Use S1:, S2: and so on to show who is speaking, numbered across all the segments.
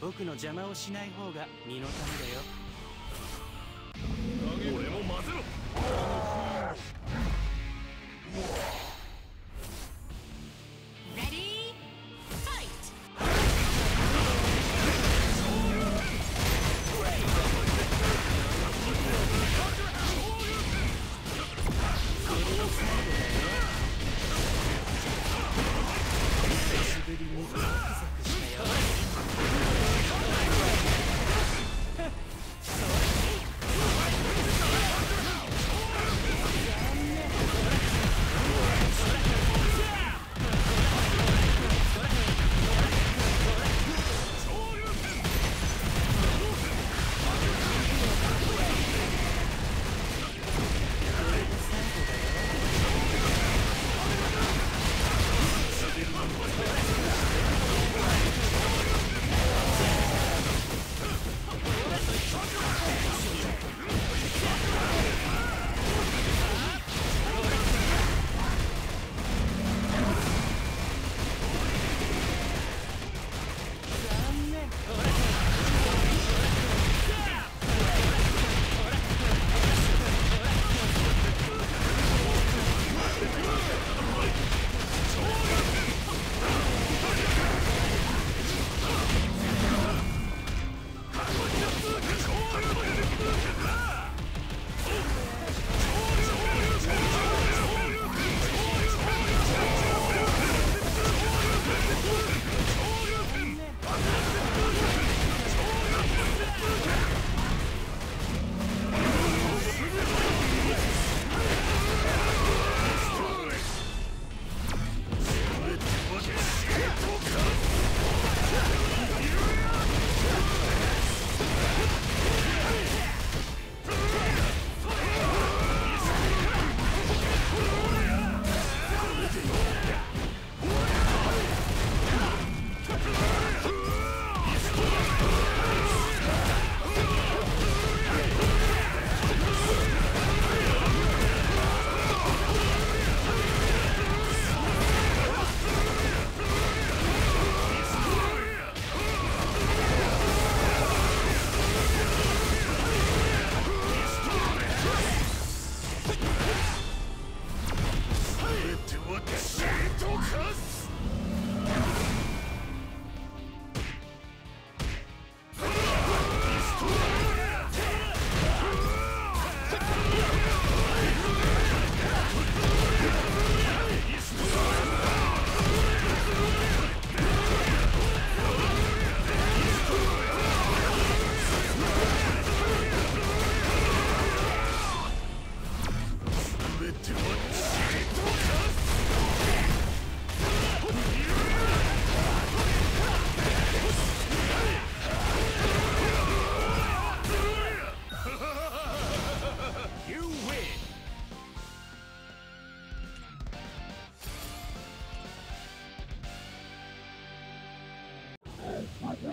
S1: 僕の邪魔をしない方が身のためだよ。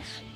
S2: Yes.